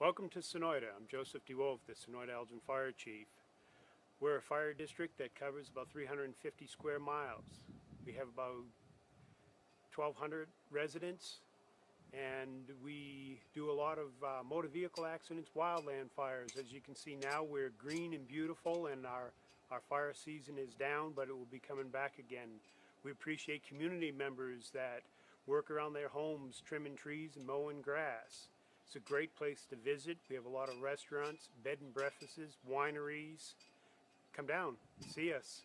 Welcome to Sonoita. I'm Joseph DeWolf, the Sonoita Elgin Fire Chief. We're a fire district that covers about 350 square miles. We have about 1,200 residents and we do a lot of uh, motor vehicle accidents, wildland fires. As you can see now, we're green and beautiful and our, our fire season is down, but it will be coming back again. We appreciate community members that work around their homes trimming trees and mowing grass. It's a great place to visit. We have a lot of restaurants, bed and breakfasts, wineries. Come down, see us.